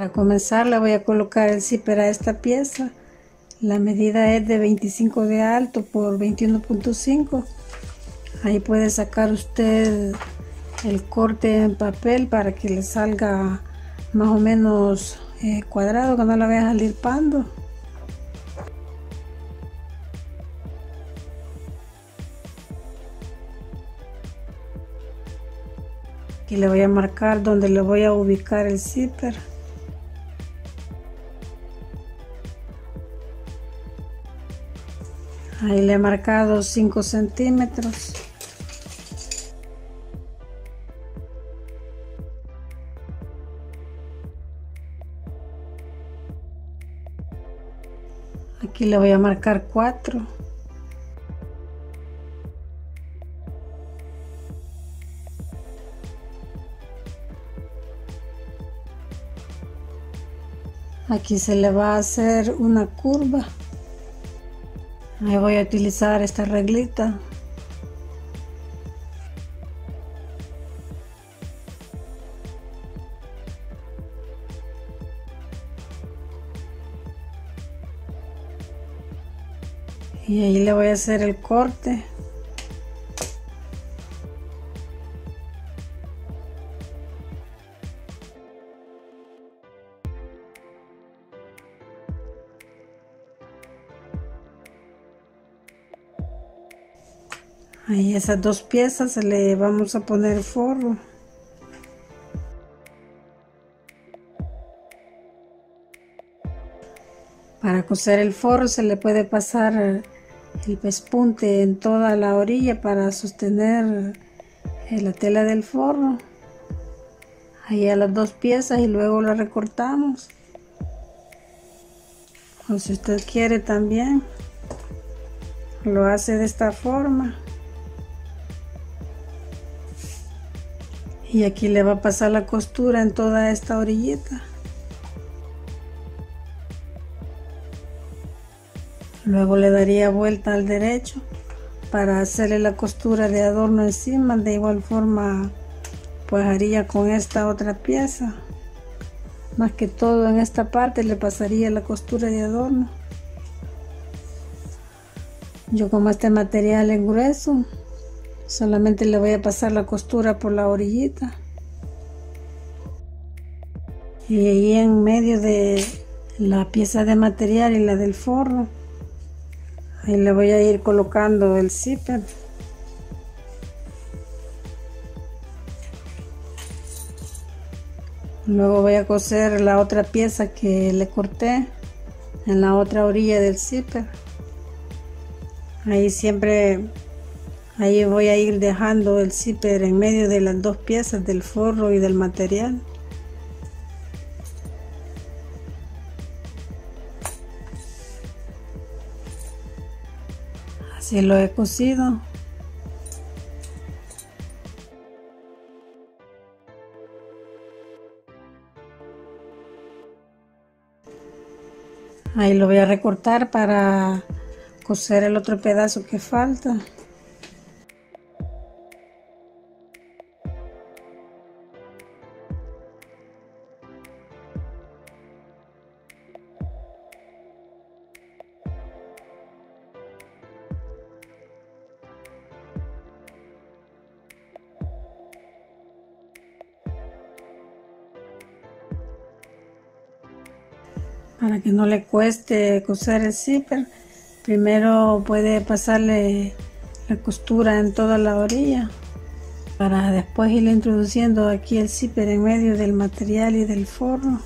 Para comenzar le voy a colocar el zipper a esta pieza. La medida es de 25 de alto por 21.5. Ahí puede sacar usted el corte en papel para que le salga más o menos eh, cuadrado, que no la vaya a salir pando. Aquí le voy a marcar donde le voy a ubicar el zipper. Ahí le he marcado 5 centímetros. Aquí le voy a marcar 4. Aquí se le va a hacer una curva. Ahí voy a utilizar esta reglita. Y ahí le voy a hacer el corte. Ahí esas dos piezas le vamos a poner forro. Para coser el forro se le puede pasar el pespunte en toda la orilla para sostener la tela del forro. Ahí a las dos piezas y luego la recortamos. O si usted quiere también, lo hace de esta forma. Y aquí le va a pasar la costura en toda esta orillita. Luego le daría vuelta al derecho para hacerle la costura de adorno encima. De igual forma pues haría con esta otra pieza. Más que todo en esta parte le pasaría la costura de adorno. Yo como este material es grueso solamente le voy a pasar la costura por la orillita. Y ahí en medio de la pieza de material y la del forro ahí le voy a ir colocando el zipper. Luego voy a coser la otra pieza que le corté en la otra orilla del zipper. Ahí siempre Ahí voy a ir dejando el zipper en medio de las dos piezas del forro y del material. Así lo he cosido. Ahí lo voy a recortar para coser el otro pedazo que falta. Para que no le cueste coser el zipper. Primero puede pasarle la costura en toda la orilla para después ir introduciendo aquí el zipper en medio del material y del forro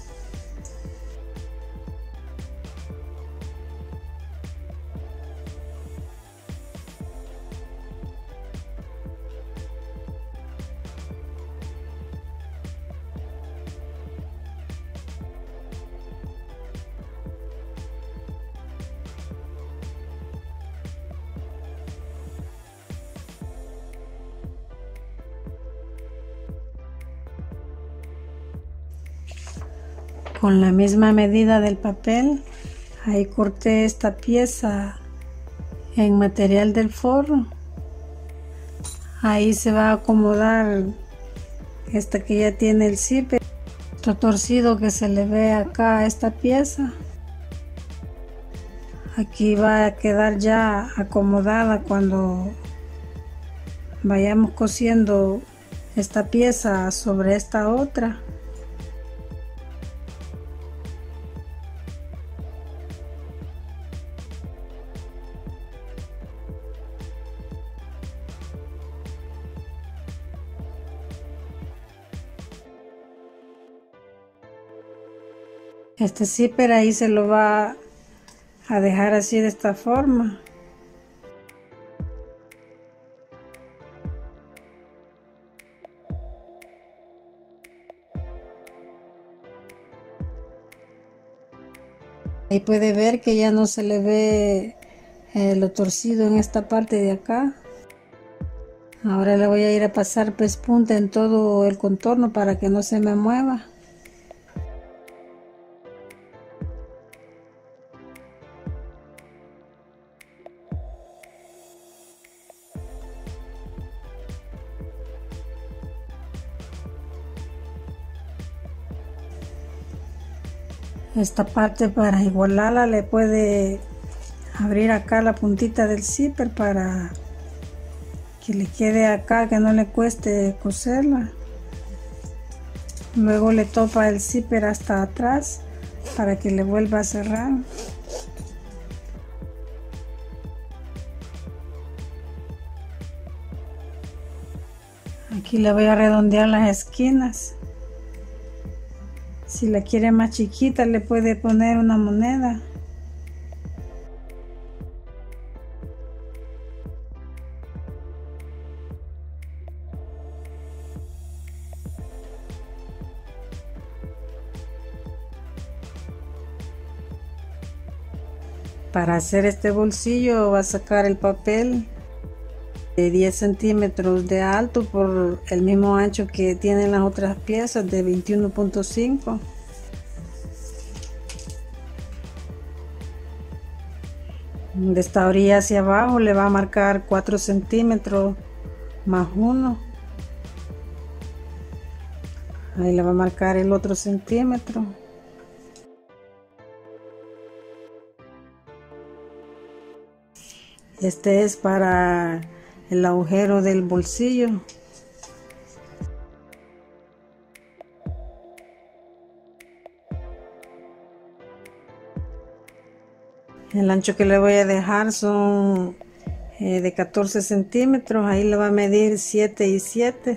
con la misma medida del papel. Ahí corté esta pieza en material del forro. Ahí se va a acomodar esta que ya tiene el zipper otro torcido que se le ve acá a esta pieza. Aquí va a quedar ya acomodada cuando vayamos cosiendo esta pieza sobre esta otra Este zipper ahí se lo va a dejar así de esta forma. Ahí puede ver que ya no se le ve eh, lo torcido en esta parte de acá. Ahora le voy a ir a pasar pespunta en todo el contorno para que no se me mueva. Esta parte para igualarla le puede abrir acá la puntita del zipper para que le quede acá que no le cueste coserla. Luego le topa el zipper hasta atrás para que le vuelva a cerrar. Aquí le voy a redondear las esquinas si la quiere más chiquita le puede poner una moneda. Para hacer este bolsillo va a sacar el papel de 10 centímetros de alto por el mismo ancho que tienen las otras piezas de 21.5 de esta orilla hacia abajo le va a marcar 4 centímetros más 1 ahí le va a marcar el otro centímetro. Este es para el agujero del bolsillo el ancho que le voy a dejar son eh, de 14 centímetros ahí le va a medir 7 y 7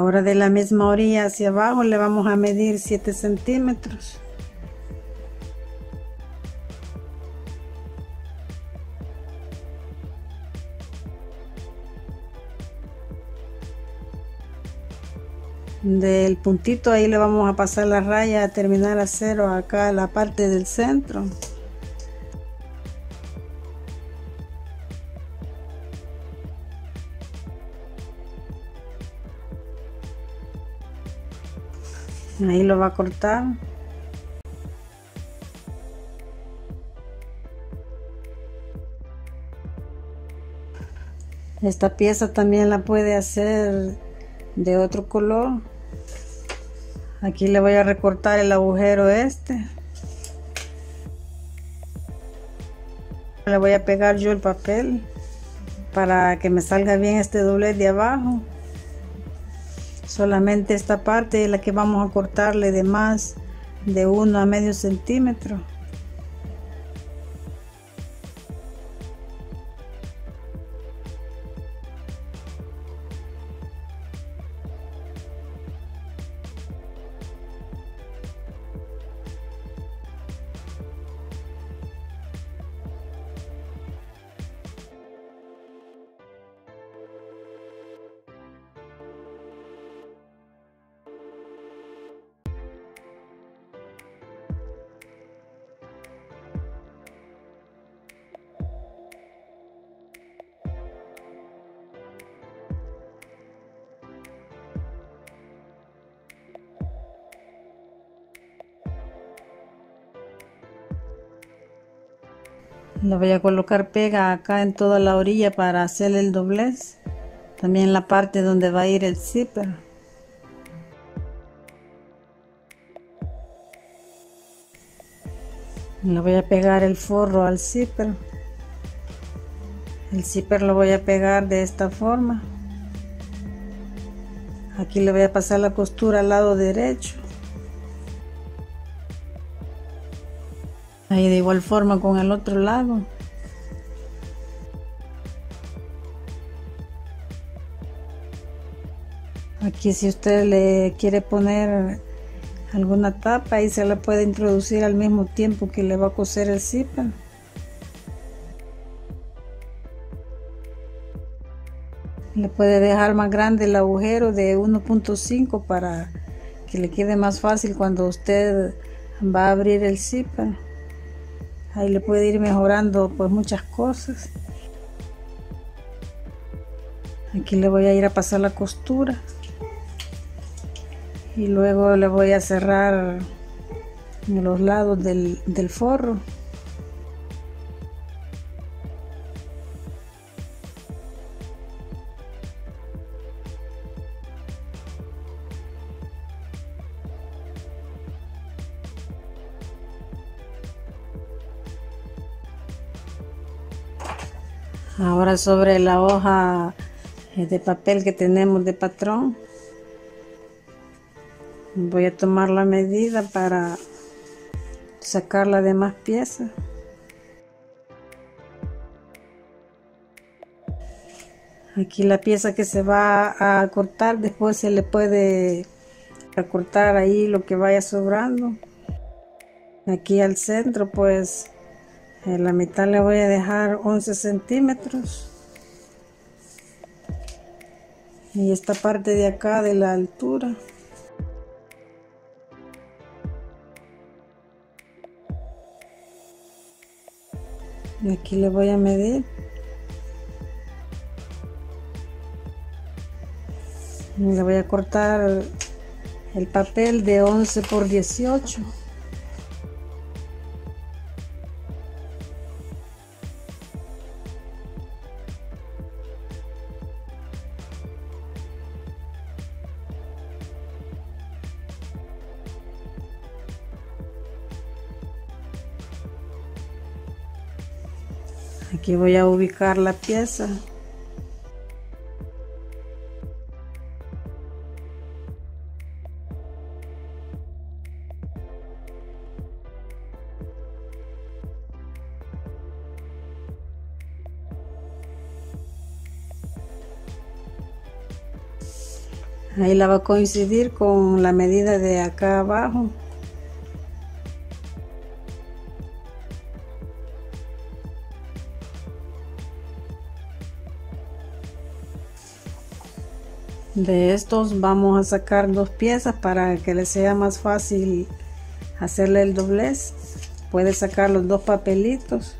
Ahora de la misma orilla hacia abajo le vamos a medir 7 centímetros. Del puntito ahí le vamos a pasar la raya a terminar a cero acá la parte del centro. ahí lo va a cortar esta pieza también la puede hacer de otro color. Aquí le voy a recortar el agujero este. Le voy a pegar yo el papel para que me salga bien este doblez de abajo. Solamente esta parte es la que vamos a cortarle de más de uno a medio centímetro Le voy a colocar pega acá en toda la orilla para hacer el doblez. También la parte donde va a ir el zipper. Le voy a pegar el forro al zipper. El zipper lo voy a pegar de esta forma. Aquí le voy a pasar la costura al lado derecho. Ahí de igual forma con el otro lado. Aquí si usted le quiere poner alguna tapa y se la puede introducir al mismo tiempo que le va a coser el zipper. Le puede dejar más grande el agujero de 1.5 para que le quede más fácil cuando usted va a abrir el zipper. Ahí le puede ir mejorando pues muchas cosas. Aquí le voy a ir a pasar la costura y luego le voy a cerrar los lados del, del forro Sobre la hoja eh, de papel que tenemos de patrón. Voy a tomar la medida para sacar la demás pieza. Aquí la pieza que se va a cortar después se le puede recortar ahí lo que vaya sobrando. Aquí al centro pues en la mitad le voy a dejar 11 centímetros. Y esta parte de acá de la altura. Y aquí le voy a medir. Le voy a cortar el papel de 11 por 18 aquí voy a ubicar la pieza. Ahí la va a coincidir con la medida de acá abajo de estos vamos a sacar dos piezas para que le sea más fácil hacerle el doblez. Puede sacar los dos papelitos.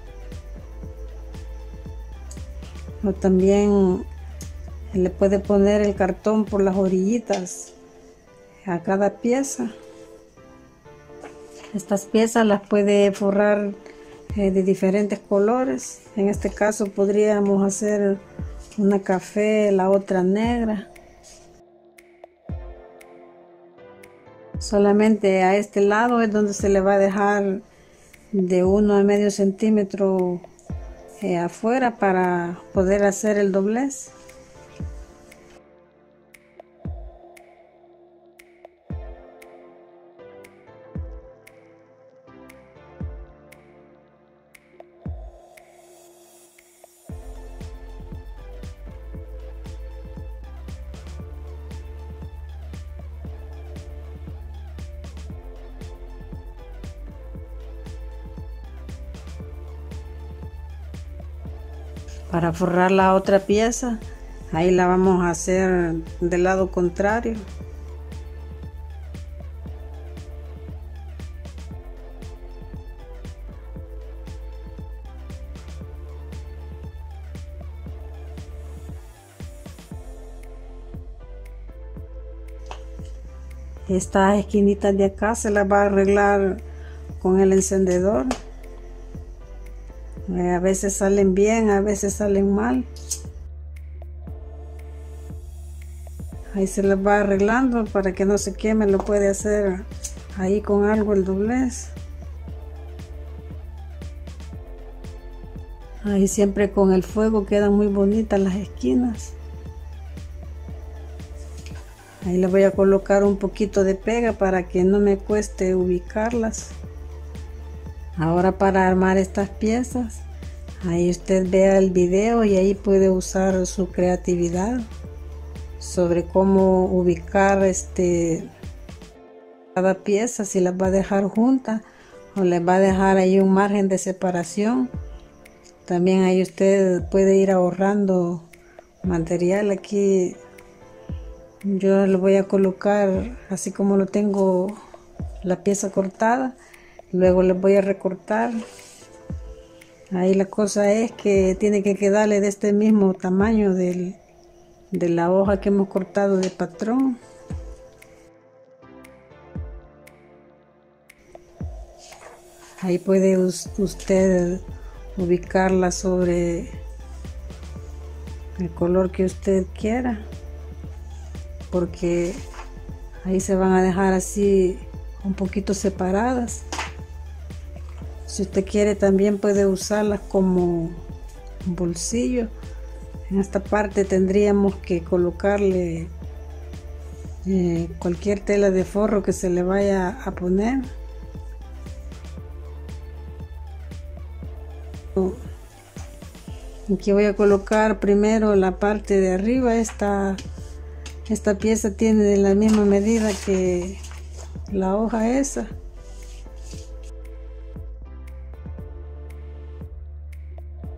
O también le puede poner el cartón por las orillitas a cada pieza. Estas piezas las puede forrar eh, de diferentes colores. En este caso podríamos hacer una café la otra negra solamente a este lado es donde se le va a dejar de uno a medio centímetro eh, afuera para poder hacer el doblez para forrar la otra pieza. Ahí la vamos a hacer del lado contrario. Estas esquinitas de acá se las va a arreglar con el encendedor a veces salen bien, a veces salen mal. Ahí se les va arreglando para que no se queme, lo puede hacer ahí con algo el doblez. Ahí siempre con el fuego quedan muy bonitas las esquinas. Ahí le voy a colocar un poquito de pega para que no me cueste ubicarlas. Ahora para armar estas piezas, ahí usted vea el video y ahí puede usar su creatividad sobre cómo ubicar este cada pieza, si las va a dejar juntas o les va a dejar ahí un margen de separación. También ahí usted puede ir ahorrando material. Aquí yo lo voy a colocar así como lo tengo la pieza cortada. Luego le voy a recortar ahí la cosa es que tiene que quedarle de este mismo tamaño de la hoja que hemos cortado de patrón ahí puede usted ubicarla sobre el color que usted quiera porque ahí se van a dejar así un poquito separadas. Si usted quiere también puede usarlas como bolsillo. En esta parte tendríamos que colocarle eh, cualquier tela de forro que se le vaya a poner. Aquí voy a colocar primero la parte de arriba, esta esta pieza tiene la misma medida que la hoja esa.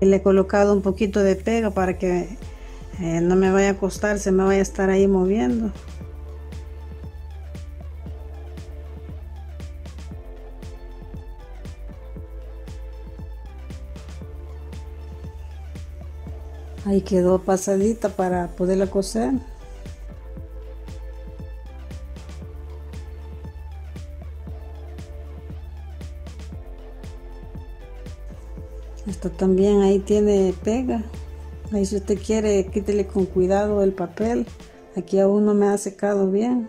Le he colocado un poquito de pega para que eh, no me vaya a costar, se me vaya a estar ahí moviendo. Ahí quedó pasadita para poderla coser. También ahí tiene pega. Ahí si usted quiere, quítele con cuidado el papel. Aquí aún no me ha secado bien.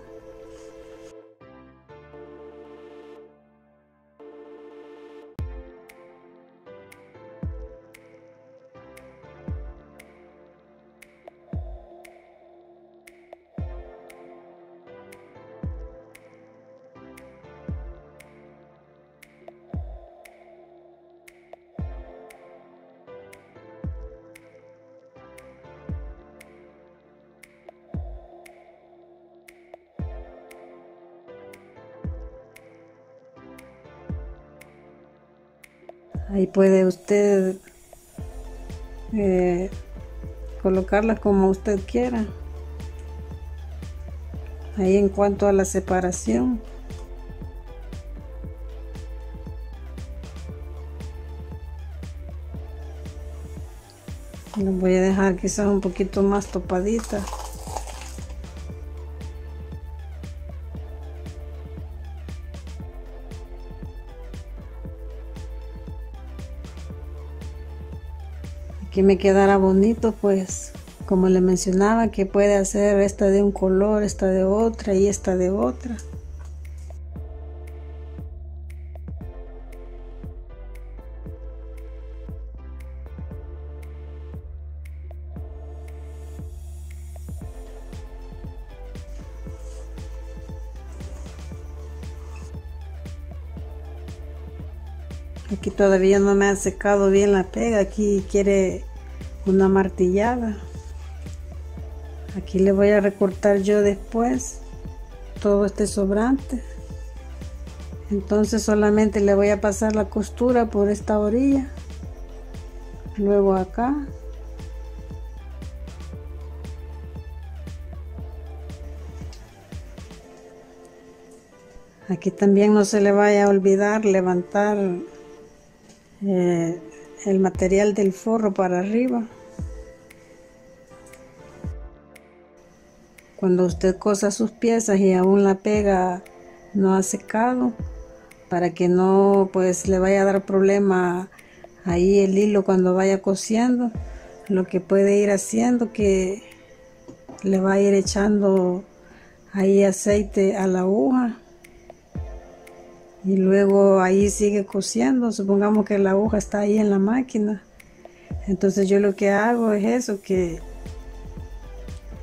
Puede usted eh, colocarlas como usted quiera. Ahí en cuanto a la separación. Lo voy a dejar quizás un poquito más topadita. Que me quedara bonito pues como le mencionaba que puede hacer esta de un color esta de otra y esta de otra todavía no me ha secado bien la pega. Aquí quiere una martillada. Aquí le voy a recortar yo después todo este sobrante. Entonces solamente le voy a pasar la costura por esta orilla. Luego acá. Aquí también no se le vaya a olvidar levantar eh, el material del forro para arriba. Cuando usted cosa sus piezas y aún la pega no ha secado, para que no pues le vaya a dar problema ahí el hilo cuando vaya cosiendo lo que puede ir haciendo que le va a ir echando ahí aceite a la aguja y luego ahí sigue cosiendo supongamos que la aguja está ahí en la máquina. Entonces yo lo que hago es eso que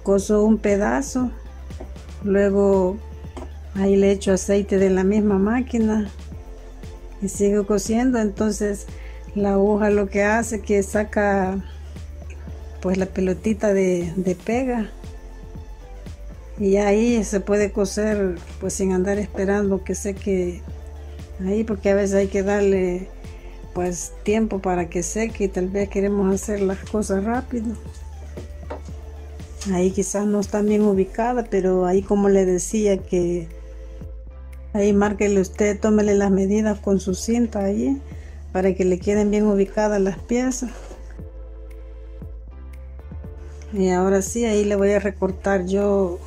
coso un pedazo luego ahí le echo aceite de la misma máquina y sigo cosiendo entonces la aguja lo que hace que saca pues la pelotita de, de pega. Y ahí se puede coser pues sin andar esperando que seque ahí porque a veces hay que darle pues tiempo para que seque y tal vez queremos hacer las cosas rápido. Ahí quizás no está bien ubicada pero ahí como le decía que ahí márquele usted tómele las medidas con su cinta ahí para que le queden bien ubicadas las piezas. Y ahora sí ahí le voy a recortar yo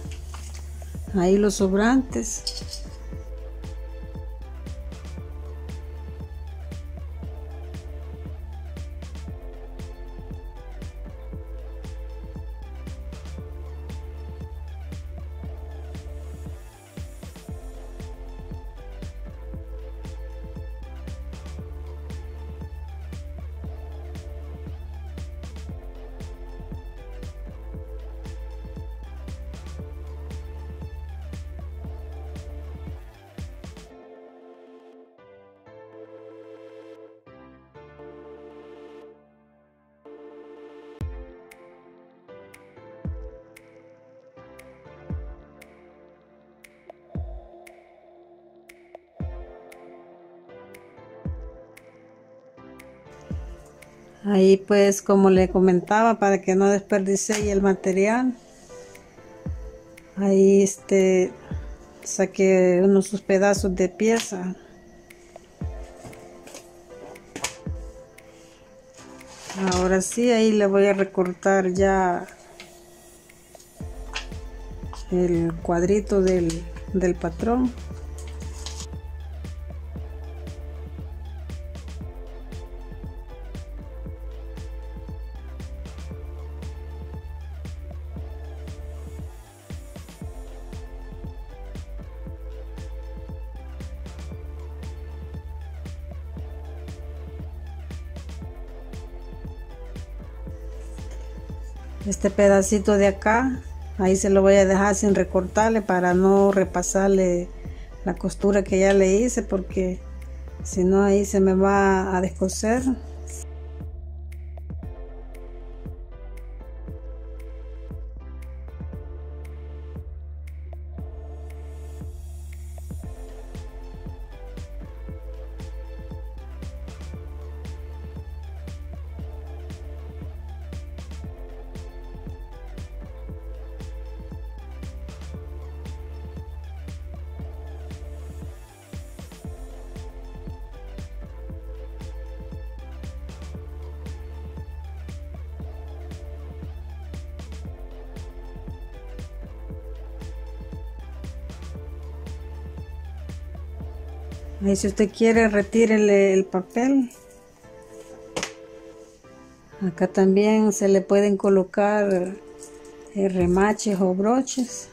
ahí los sobrantes Ahí pues como le comentaba para que no desperdicie el material. Ahí este saqué unos pedazos de pieza. Ahora sí, ahí le voy a recortar ya el cuadrito del, del patrón. Este pedacito de acá ahí se lo voy a dejar sin recortarle para no repasarle la costura que ya le hice porque si no ahí se me va a descoser Ahí si usted quiere retírele el papel. Acá también se le pueden colocar eh, remaches o broches.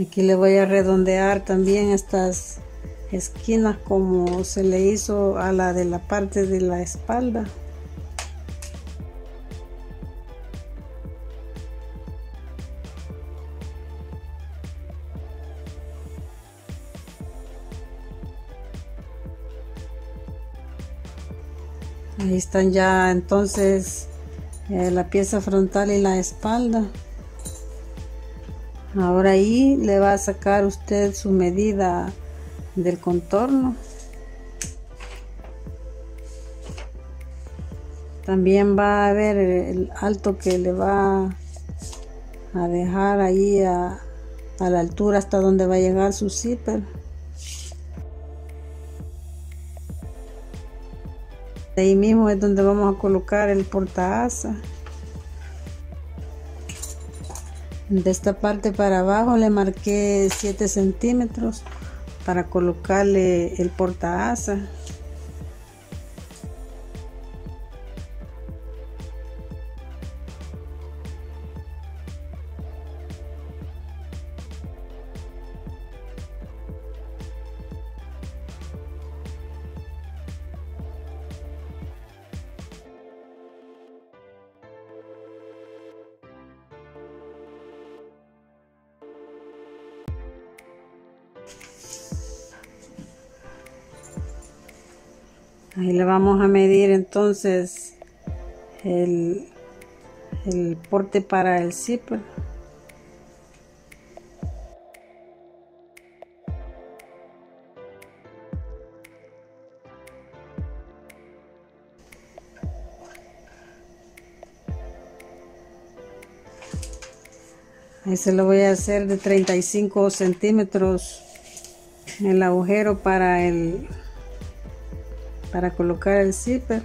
Aquí le voy a redondear también estas esquinas como se le hizo a la de la parte de la espalda. Ahí están ya entonces eh, la pieza frontal y la espalda. Ahora ahí le va a sacar usted su medida del contorno. también va a ver el alto que le va a dejar ahí a, la altura hasta donde va a llegar su zipper ahí mismo es donde vamos a colocar el portaasa de esta parte para abajo le marqué 7 centímetros para colocarle el portaasa Ahí le vamos a medir entonces el, el porte para el zipper. Ahí se lo voy a hacer de 35 centímetros el agujero para el para colocar el zipper.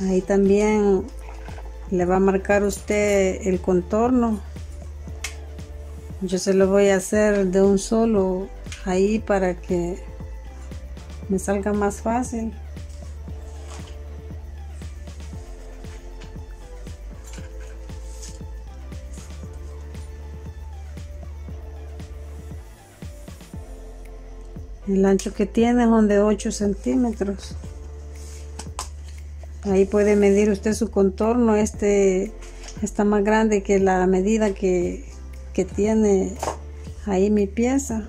Ahí también le va a marcar usted el contorno. Yo se lo voy a hacer de un solo ahí para que me salga más fácil el ancho que tiene son de 8 centímetros. Ahí puede medir usted su contorno este está más grande que la medida que, que tiene ahí mi pieza.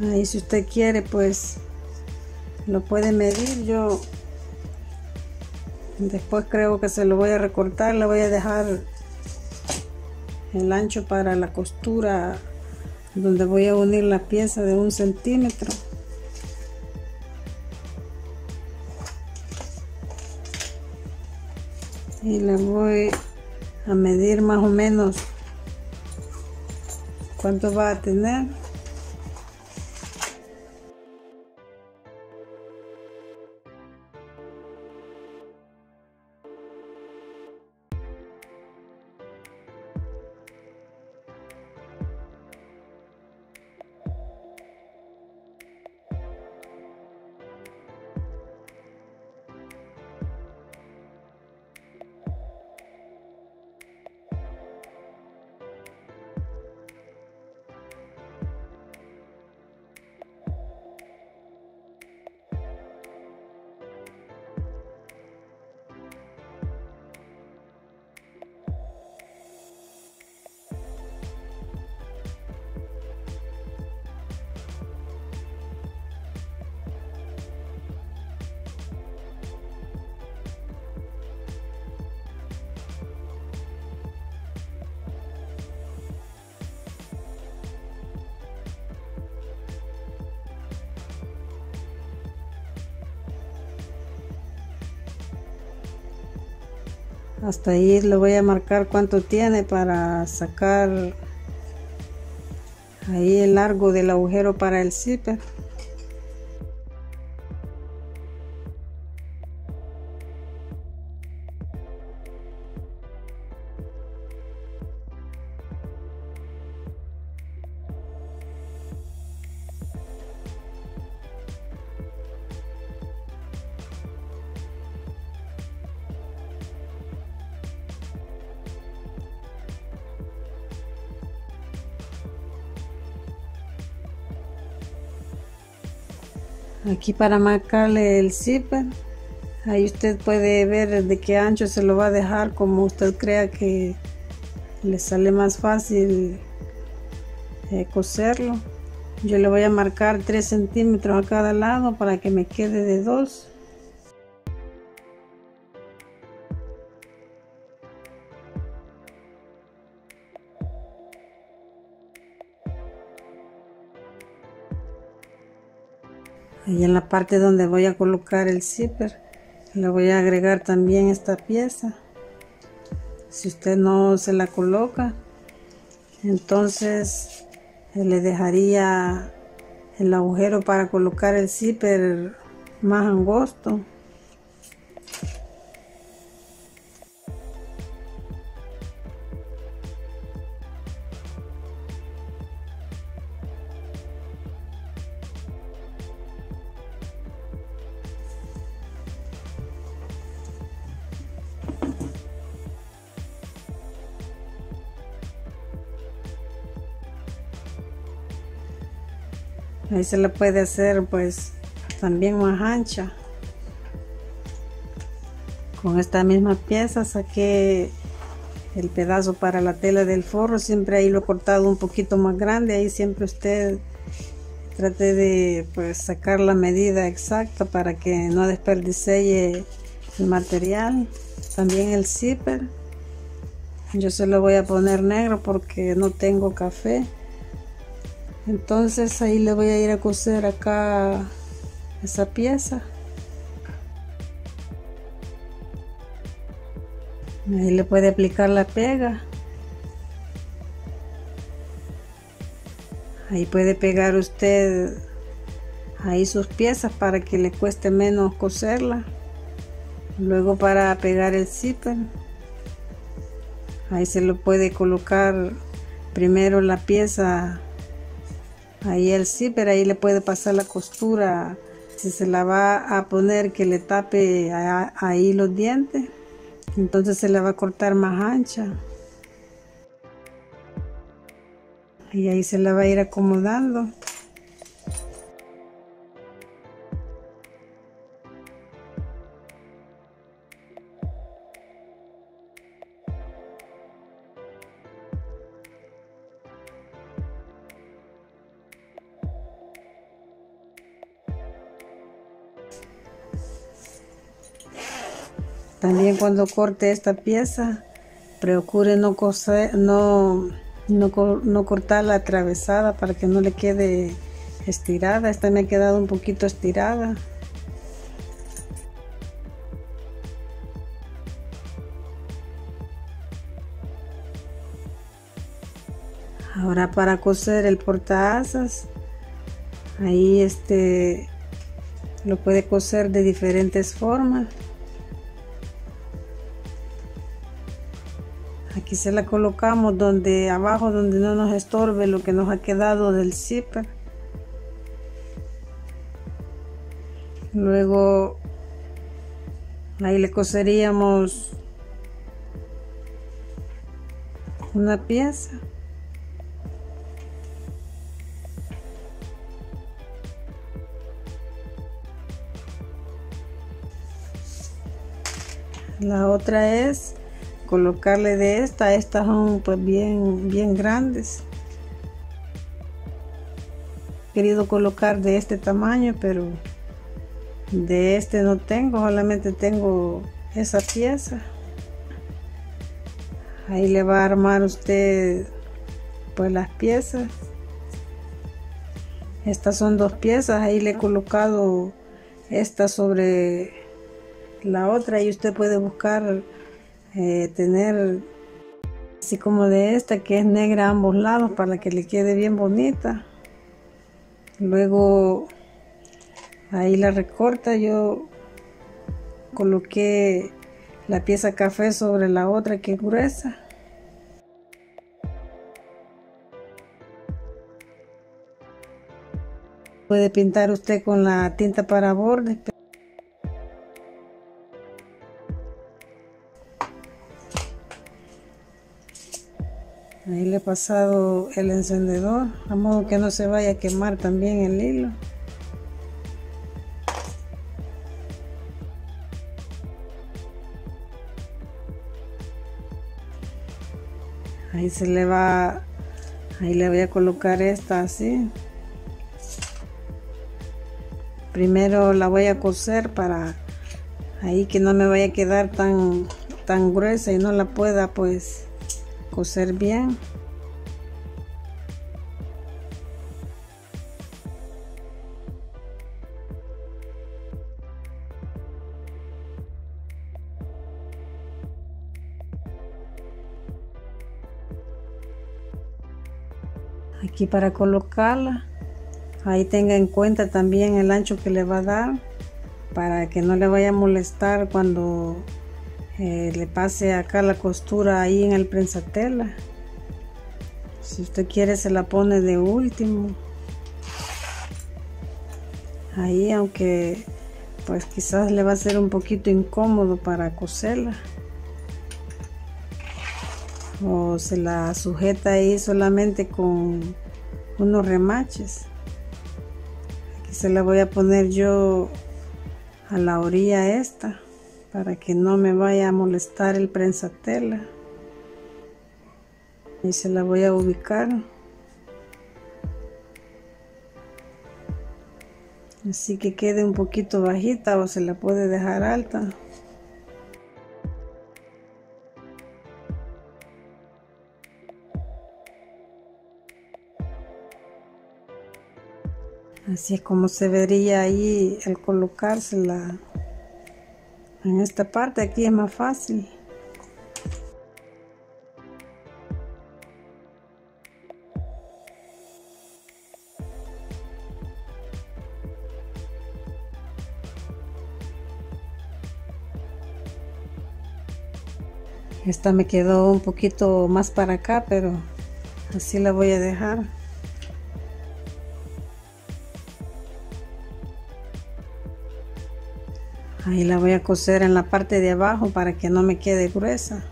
Ahí si usted quiere pues lo puede medir. Yo después creo que se lo voy a recortar le voy a dejar el ancho para la costura donde voy a unir la pieza de un centímetro. Y le voy a medir más o menos cuánto va a tener hasta ahí le voy a marcar cuánto tiene para sacar ahí el largo del agujero para el zipper aquí para marcarle el zipper ahí usted puede ver de qué ancho se lo va a dejar como usted crea que le sale más fácil eh, coserlo. Yo le voy a marcar 3 centímetros a cada lado para que me quede de 2 y en la parte donde voy a colocar el zipper le voy a agregar también esta pieza. Si usted no se la coloca entonces eh, le dejaría el agujero para colocar el zipper más angosto se le puede hacer pues también más ancha con esta misma pieza saqué el pedazo para la tela del forro. Siempre ahí lo he cortado un poquito más grande. Ahí siempre usted trate de pues sacar la medida exacta para que no desperdicie el material. También el zipper. Yo se lo voy a poner negro porque no tengo café entonces ahí le voy a ir a coser acá esa pieza. Ahí le puede aplicar la pega. Ahí puede pegar usted ahí sus piezas para que le cueste menos coserla. Luego para pegar el zipper ahí se lo puede colocar primero la pieza ahí el zipper ahí le puede pasar la costura. Si se la va a poner que le tape ahí los dientes entonces se la va a cortar más ancha. Y ahí se la va a ir acomodando También cuando corte esta pieza, procure no, coser, no, no, no cortar la atravesada para que no le quede estirada. Esta me ha quedado un poquito estirada. Ahora para coser el portaasas, ahí este lo puede coser de diferentes formas. Aquí se la colocamos donde abajo donde no nos estorbe lo que nos ha quedado del zipper. Luego ahí le coseríamos una pieza. La otra es colocarle de esta estas son pues bien bien grandes. Querido colocar de este tamaño pero de este no tengo solamente tengo esa pieza. Ahí le va a armar usted pues las piezas. Estas son dos piezas ahí le he colocado esta sobre la otra y usted puede buscar eh, tener así como de esta que es negra a ambos lados para que le quede bien bonita. Luego ahí la recorta yo coloqué la pieza café sobre la otra que es gruesa. Puede pintar usted con la tinta para bordes Ahí le he pasado el encendedor, a modo que no se vaya a quemar también el hilo. Ahí se le va, ahí le voy a colocar esta así. Primero la voy a coser para ahí que no me vaya a quedar tan, tan gruesa y no la pueda pues coser bien. Aquí para colocarla ahí tenga en cuenta también el ancho que le va a dar para que no le vaya a molestar cuando eh, le pase acá la costura ahí en el prensatela. Si usted quiere se la pone de último. Ahí aunque pues quizás le va a ser un poquito incómodo para coserla. O se la sujeta ahí solamente con unos remaches. Aquí se la voy a poner yo a la orilla esta para que no me vaya a molestar el prensatela y se la voy a ubicar. Así que quede un poquito bajita o se la puede dejar alta. Así es como se vería ahí al colocársela en esta parte aquí es más fácil. Esta me quedó un poquito más para acá pero así la voy a dejar ahí la voy a coser en la parte de abajo para que no me quede gruesa.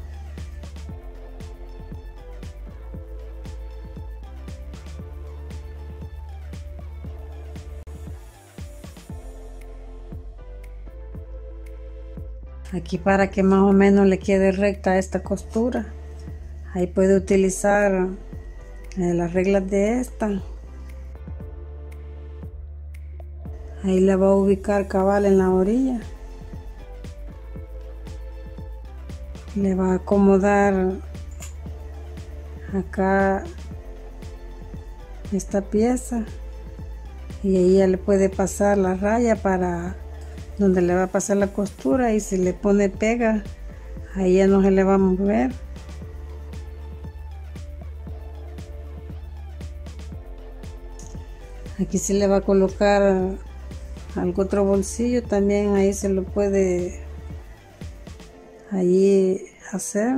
Aquí para que más o menos le quede recta esta costura. Ahí puede utilizar eh, las reglas de esta. Ahí la va a ubicar cabal en la orilla le va a acomodar acá esta pieza. Y ya le puede pasar la raya para donde le va a pasar la costura y si le pone pega ahí ya no se le va a mover. Aquí se le va a colocar algo otro bolsillo también ahí se lo puede ahí hacer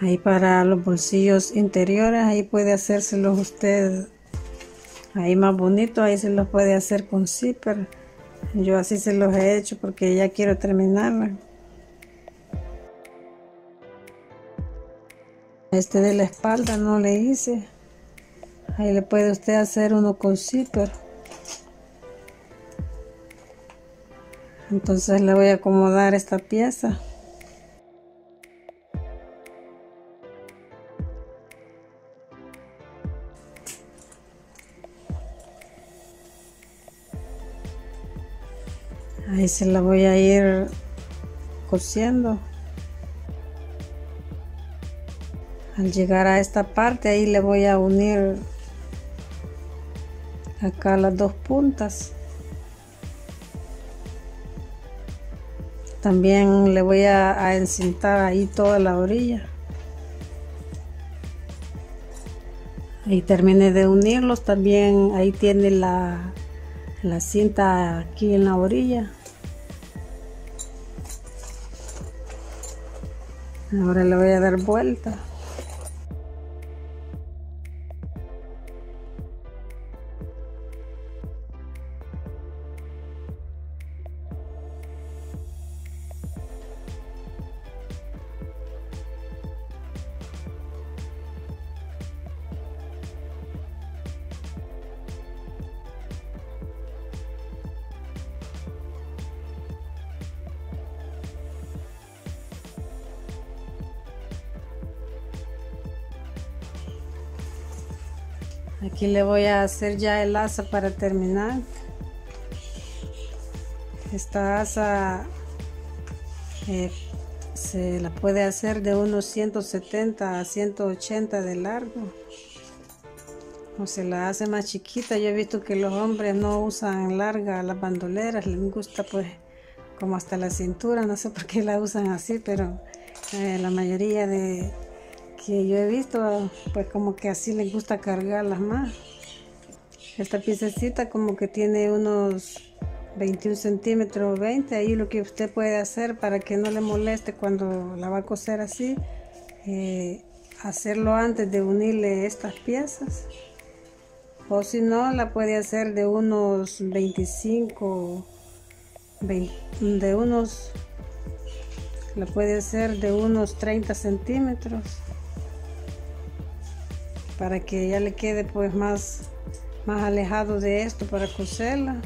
ahí para los bolsillos interiores ahí puede hacérselos usted ahí más bonito ahí se los puede hacer con zipper. Yo así se los he hecho porque ya quiero terminarla. Este de la espalda no le hice. Ahí le puede usted hacer uno con zipper. Entonces le voy a acomodar esta pieza ahí se la voy a ir cosiendo. Al llegar a esta parte ahí le voy a unir acá las dos puntas. También le voy a, encintar ahí toda la orilla. Ahí terminé de unirlos. También ahí tiene la, la cinta aquí en la orilla ahora le voy a dar vuelta le voy a hacer ya el asa para terminar. Esta asa eh, se la puede hacer de unos 170 a 180 de largo. O se la hace más chiquita. Yo he visto que los hombres no usan larga las bandoleras les gusta pues como hasta la cintura. No sé por qué la usan así pero eh, la mayoría de que yo he visto, pues como que así les gusta cargarlas más. Esta piececita como que tiene unos 21 centímetros 20. Ahí lo que usted puede hacer para que no le moleste cuando la va a coser así, eh, hacerlo antes de unirle estas piezas. O si no, la puede hacer de unos 25, de unos, la puede hacer de unos 30 centímetros para que ya le quede pues más, más alejado de esto para coserla.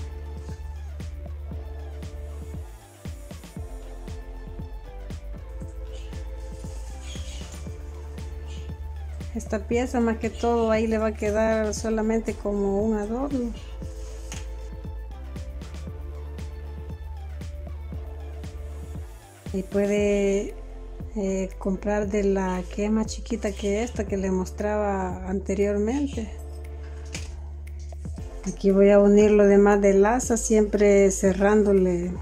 Esta pieza más que todo ahí le va a quedar solamente como un adorno. Y puede eh, comprar de la que es más chiquita que esta que le mostraba anteriormente. Aquí voy a unir lo demás de laza siempre cerrándole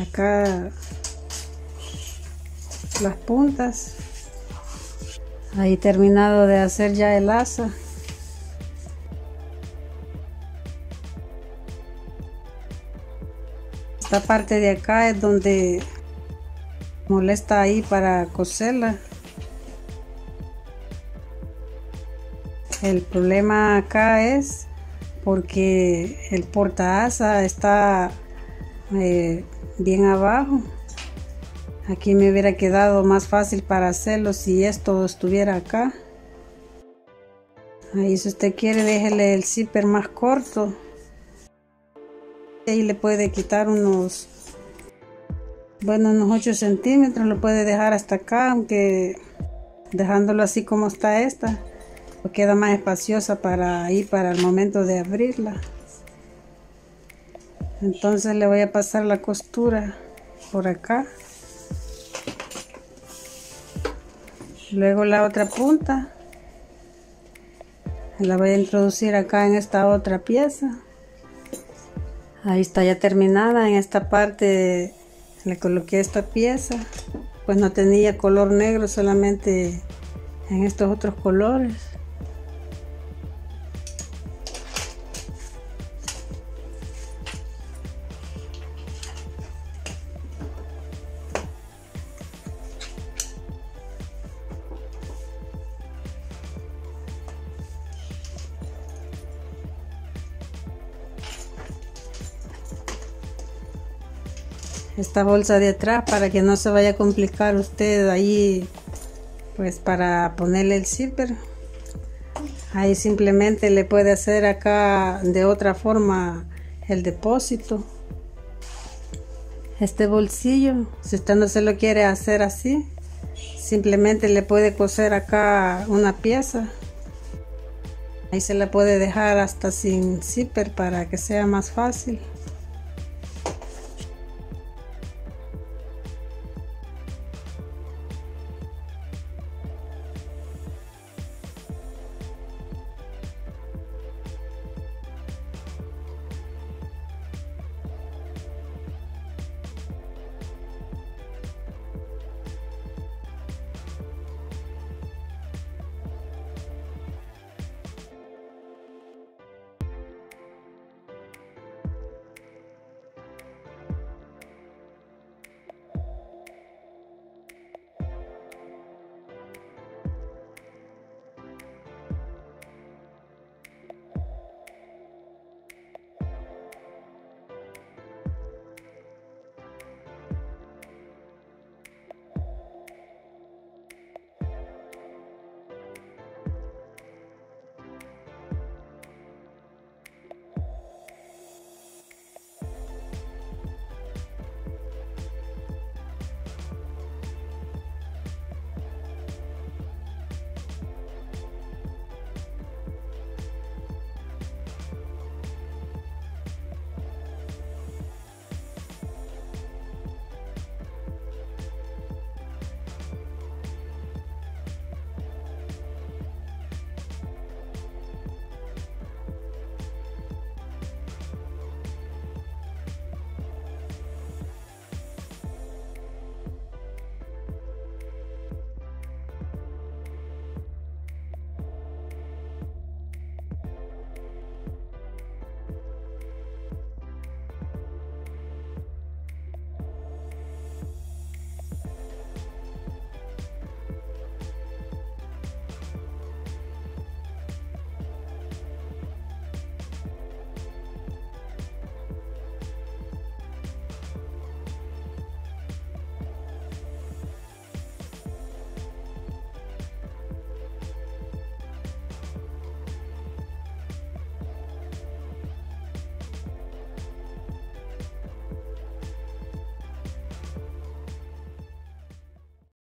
acá las puntas. Ahí terminado de hacer ya el asa esta parte de acá es donde molesta ahí para coserla. El problema acá es porque el porta asa está eh, bien abajo. Aquí me hubiera quedado más fácil para hacerlo si esto estuviera acá. Ahí si usted quiere déjele el zipper más corto. Ahí le puede quitar unos bueno unos 8 centímetros lo puede dejar hasta acá aunque dejándolo así como está esta queda más espaciosa para ir para el momento de abrirla. Entonces le voy a pasar la costura por acá. Luego la otra punta. La voy a introducir acá en esta otra pieza. Ahí está ya terminada en esta parte le coloqué esta pieza. Pues no tenía color negro solamente en estos otros colores esta bolsa de atrás para que no se vaya a complicar usted ahí pues para ponerle el zipper. Ahí simplemente le puede hacer acá de otra forma el depósito. Este bolsillo si usted no se lo quiere hacer así simplemente le puede coser acá una pieza. Ahí se la puede dejar hasta sin zipper para que sea más fácil